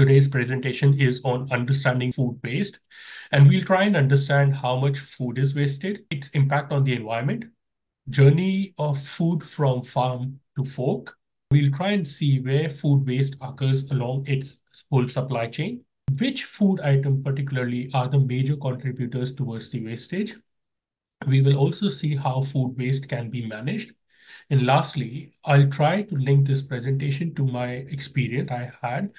Today's presentation is on understanding food waste, and we'll try and understand how much food is wasted, its impact on the environment, journey of food from farm to fork. We'll try and see where food waste occurs along its whole supply chain, which food item particularly are the major contributors towards the wastage. We will also see how food waste can be managed. And lastly, I'll try to link this presentation to my experience I had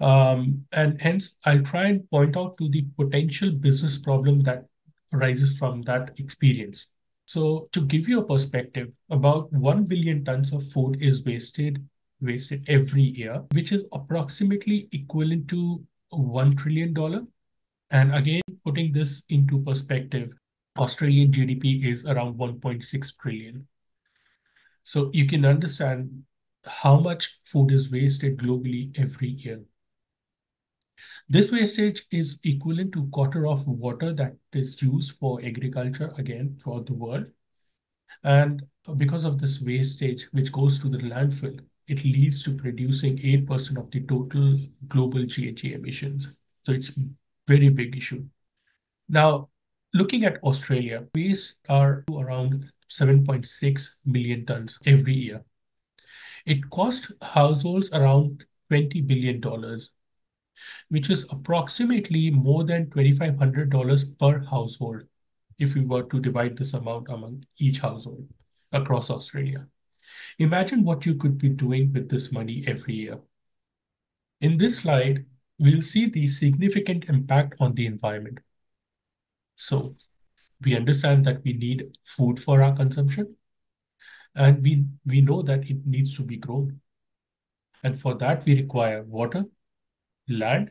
Um, and hence, I'll try and point out to the potential business problem that arises from that experience. So to give you a perspective, about 1 billion tons of food is wasted wasted every year, which is approximately equivalent to $1 trillion. And again, putting this into perspective, Australian GDP is around 1.6 trillion. So you can understand how much food is wasted globally every year. This wastage is equivalent to quarter of water that is used for agriculture again throughout the world. And because of this wastage, which goes to the landfill, it leads to producing 8% of the total global GHG emissions. So it's a very big issue. Now, looking at Australia, waste are around 7.6 million tons every year. It costs households around $20 billion which is approximately more than $2,500 per household if we were to divide this amount among each household across Australia. Imagine what you could be doing with this money every year. In this slide, we'll see the significant impact on the environment. So we understand that we need food for our consumption, and we, we know that it needs to be grown. And for that, we require water, land,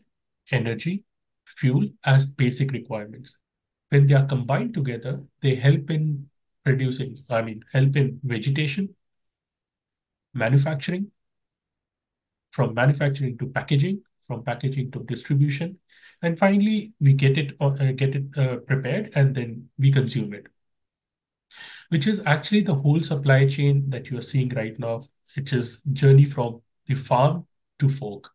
energy, fuel as basic requirements. When they are combined together, they help in producing, I mean, help in vegetation, manufacturing, from manufacturing to packaging, from packaging to distribution, and finally we get it uh, get it uh, prepared and then we consume it, which is actually the whole supply chain that you are seeing right now, which is journey from the farm to fork.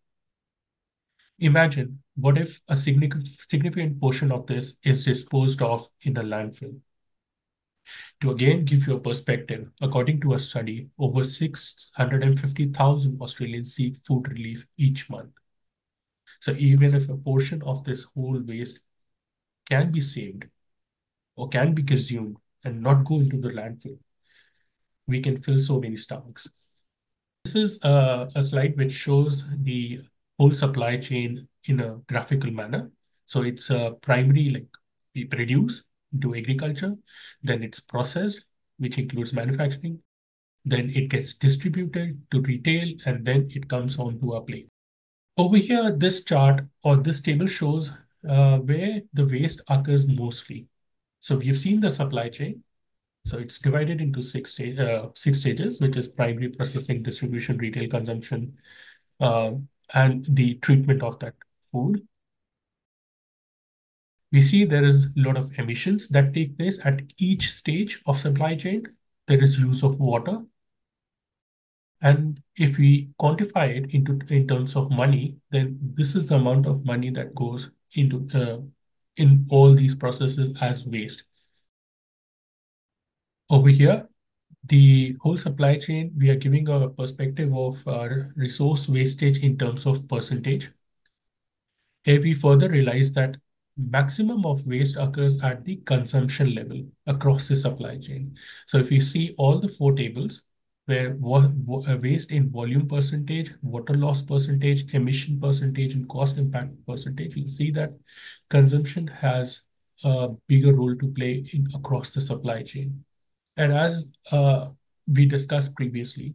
Imagine what if a significant portion of this is disposed of in a landfill? To again give you a perspective, according to a study, over 650,000 Australians seek food relief each month. So even if a portion of this whole waste can be saved or can be consumed and not go into the landfill, we can fill so many stomachs. This is a, a slide which shows the whole supply chain in a graphical manner. So it's a primary, like we produce into agriculture, then it's processed, which includes manufacturing, then it gets distributed to retail, and then it comes onto our plate. Over here, this chart or this table shows uh, where the waste occurs mostly. So we've seen the supply chain. So it's divided into six, uh, six stages, which is primary processing, distribution, retail consumption, uh, and the treatment of that food. We see there is a lot of emissions that take place at each stage of supply chain. There is use of water. And if we quantify it into in terms of money, then this is the amount of money that goes into uh, in all these processes as waste. Over here, the whole supply chain, we are giving a perspective of our resource wastage in terms of percentage. Here we further realize that maximum of waste occurs at the consumption level across the supply chain. So if you see all the four tables, where uh, waste in volume percentage, water loss percentage, emission percentage, and cost impact percentage, you see that consumption has a bigger role to play in across the supply chain. And as uh, we discussed previously,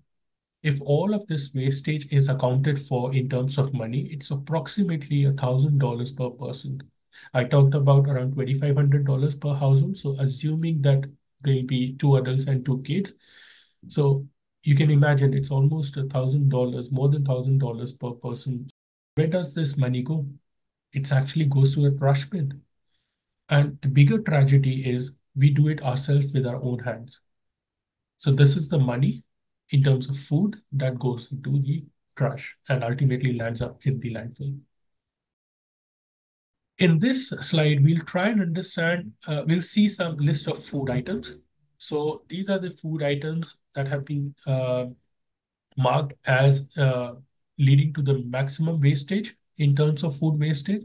if all of this wastage is accounted for in terms of money, it's approximately $1,000 per person. I talked about around $2,500 per household. So assuming that there'll be two adults and two kids. So you can imagine it's almost $1,000, more than $1,000 per person. Where does this money go? It actually goes to a trash bin. And the bigger tragedy is we do it ourselves with our own hands. So this is the money in terms of food that goes into the trash and ultimately lands up in the landfill. In this slide, we'll try and understand, uh, we'll see some list of food items. So these are the food items that have been uh, marked as uh, leading to the maximum wastage in terms of food wastage.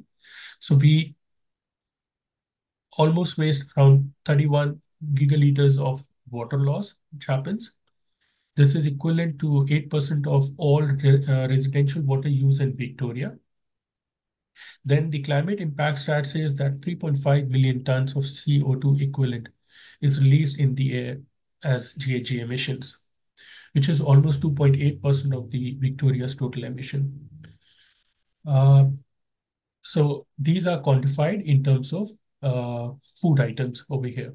So we almost waste around 31 gigaliters of water loss, which happens. This is equivalent to 8% of all re uh, residential water use in Victoria. Then the climate impact stat says that 3.5 million tons of CO2 equivalent is released in the air as GHG emissions, which is almost 2.8% of the Victoria's total emission. Uh, so these are quantified in terms of uh, food items over here.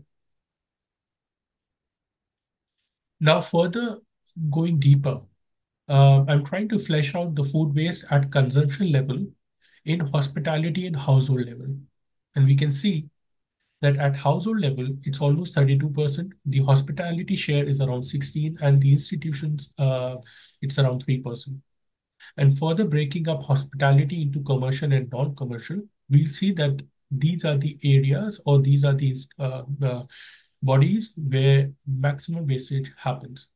Now further going deeper, uh, I'm trying to flesh out the food waste at consumption level in hospitality and household level. And we can see that at household level, it's almost 32%. The hospitality share is around 16 and the institutions, uh, it's around 3%. And further breaking up hospitality into commercial and non-commercial, we'll see that these are the areas or these are these uh, uh, bodies where maximum wastage happens.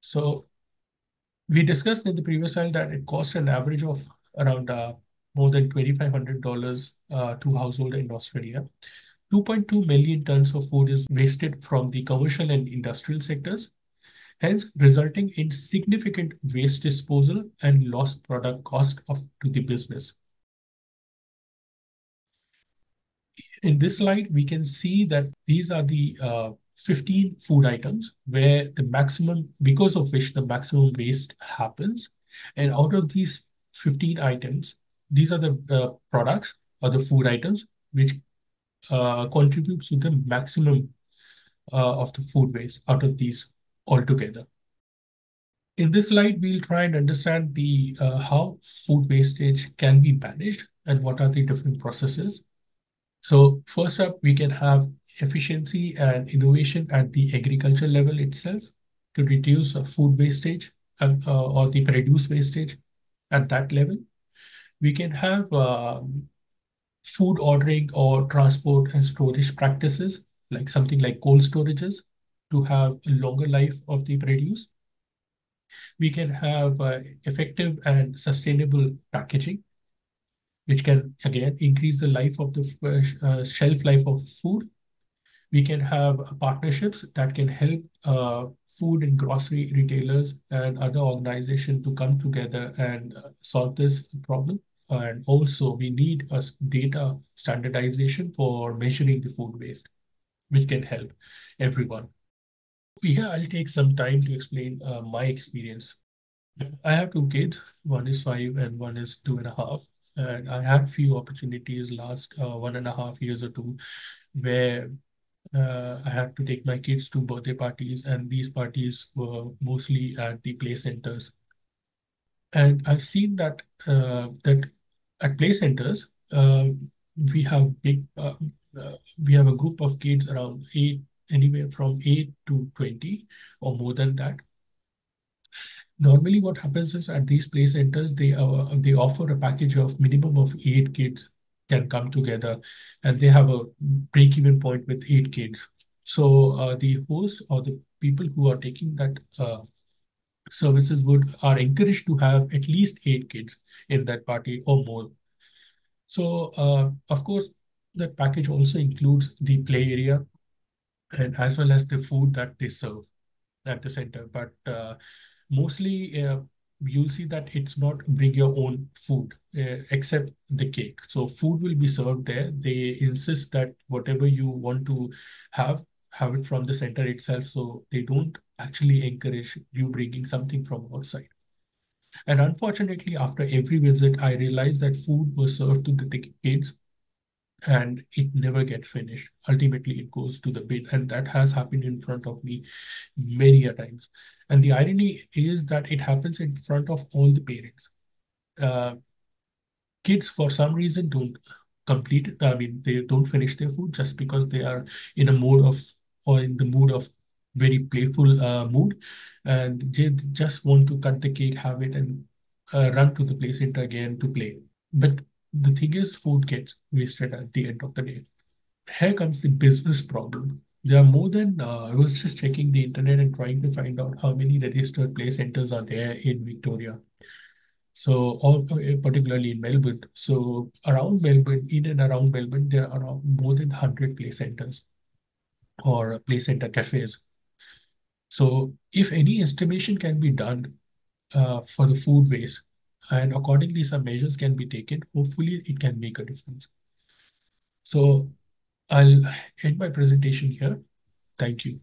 So we discussed in the previous slide that it costs an average of around uh, more than $2,500 uh, to household in Australia. 2.2 million tons of food is wasted from the commercial and industrial sectors, hence resulting in significant waste disposal and lost product cost of, to the business. In this slide, we can see that these are the uh, 15 food items where the maximum, because of which the maximum waste happens. And out of these 15 items. These are the uh, products or the food items which uh, contributes to the maximum uh, of the food waste out of these altogether. In this slide, we'll try and understand the uh, how food wastage can be managed and what are the different processes. So first up, we can have efficiency and innovation at the agriculture level itself to reduce food wastage uh, or the produce wastage at that level. We can have um, food ordering or transport and storage practices, like something like cold storages to have a longer life of the produce. We can have uh, effective and sustainable packaging, which can, again, increase the life of the uh, uh shelf life of food. We can have partnerships that can help uh, food and grocery retailers and other organizations to come together and uh, solve this problem. And also we need a data standardization for measuring the food waste, which can help everyone. Yeah, I'll take some time to explain uh, my experience. I have two kids, one is five and one is two and a half. And I had few opportunities last uh, one and a half years or two where uh, I had to take my kids to birthday parties, and these parties were mostly at the play centers. And I've seen that uh, that at play centers, uh, we have big uh, uh, we have a group of kids around eight, anywhere from eight to twenty or more than that. Normally, what happens is at these play centers, they uh, they offer a package of minimum of eight kids can come together and they have a break-even point with eight kids. So uh, the host or the people who are taking that uh, services would are encouraged to have at least eight kids in that party or more. So uh, of course, that package also includes the play area and as well as the food that they serve at the center. But uh, mostly uh, you'll see that it's not bring your own food uh, except the cake. So food will be served there. They insist that whatever you want to have, have it from the center itself. So they don't actually encourage you bringing something from outside. And unfortunately, after every visit, I realized that food was served to the kids and it never gets finished. Ultimately, it goes to the bin. And that has happened in front of me many a times. And the irony is that it happens in front of all the parents. Uh, kids, for some reason, don't complete. I mean, they don't finish their food just because they are in a mood of, or in the mood of very playful uh, mood. And they just want to cut the cake, have it, and uh, run to the play center again to play. But the thing is, food gets wasted at the end of the day. Here comes the business problem. There are more than, uh, I was just checking the internet and trying to find out how many registered play centers are there in Victoria. So, or uh, particularly in Melbourne. So, around Melbourne, in and around Melbourne, there are more than 100 play centers or play center cafes. So, if any estimation can be done uh, for the food waste, and accordingly some measures can be taken, hopefully it can make a difference. So I'll end my presentation here. Thank you.